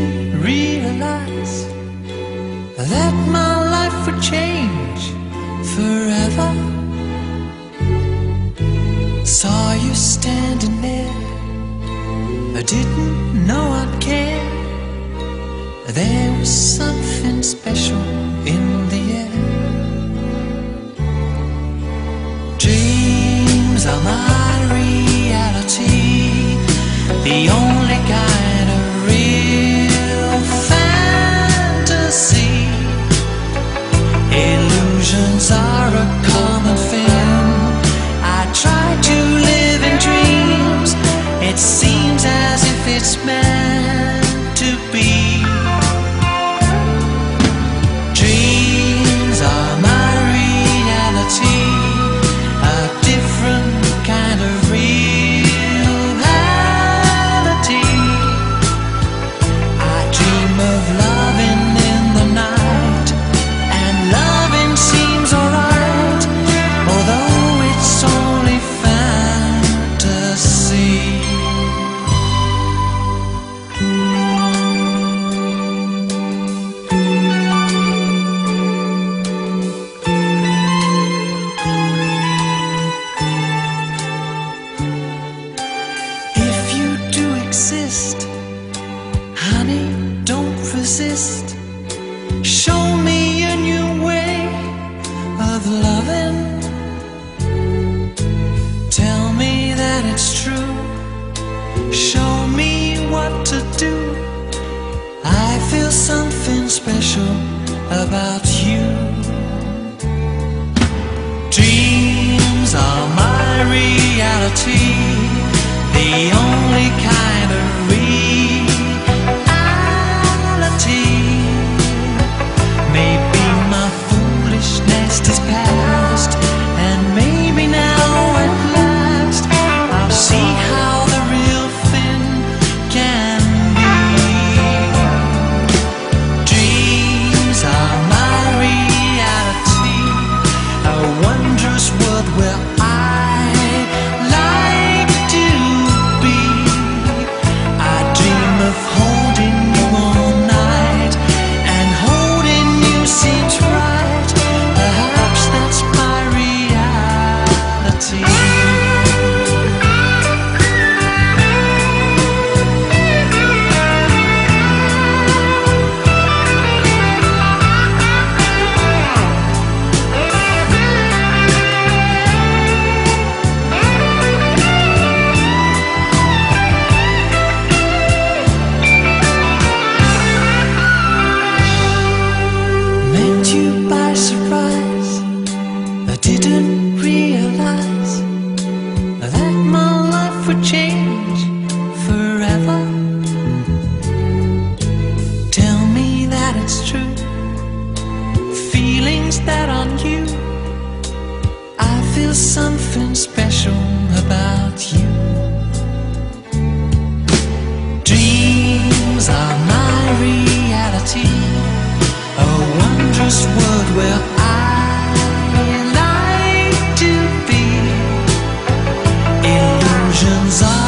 realize that my life would change forever. Saw you standing there, I didn't know I'd care. There was something special in the air. Dreams are my reality, the only meant to be. Exist, honey, don't resist. Show me a new way of loving. Tell me that it's true. Show me what to do. I feel something special about you. Dreams are my reality, surprise. There's something special about you. Dreams are my reality, a wondrous world where I like to be. Illusions are.